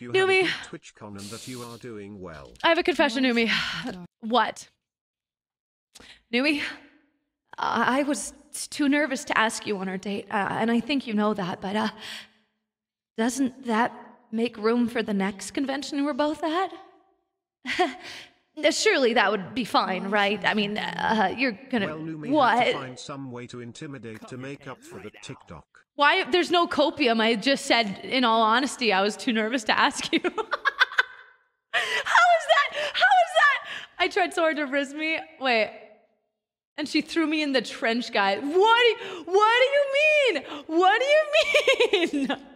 you Numi. good TwitchCon and that you are doing well. I have a confession, Numi. What? Numi, I was too nervous to ask you on our date, uh, and I think you know that, but uh, doesn't that make room for the next convention we're both at? Surely that would be fine, right? I mean, uh, you're gonna. Well, had what? to find some way to intimidate to make up for the TikTok. Why? There's no copium. I just said, in all honesty, I was too nervous to ask you. How is that? How is that? I tried so hard to risk me. Wait. And she threw me in the trench, guy. What do you, what do you mean? What do you mean?